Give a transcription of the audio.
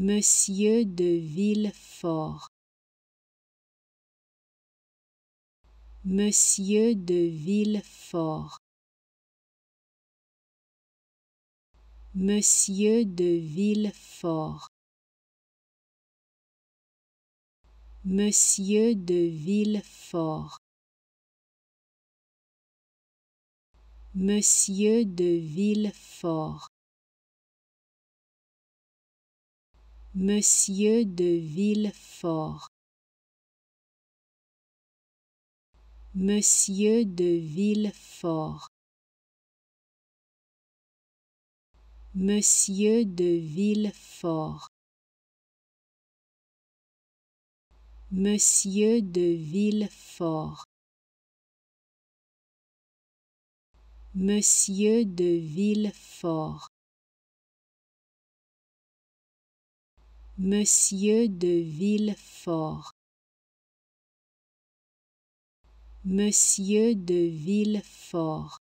Monsieur de Villefort. Monsieur de Villefort. Monsieur de Villefort. Monsieur de Villefort. Monsieur de Villefort. Monsieur de Villefort. Monsieur de Villefort. Monsieur de Villefort. Monsieur de Villefort. Monsieur de Villefort. Monsieur de Villefort. Monsieur de Villefort.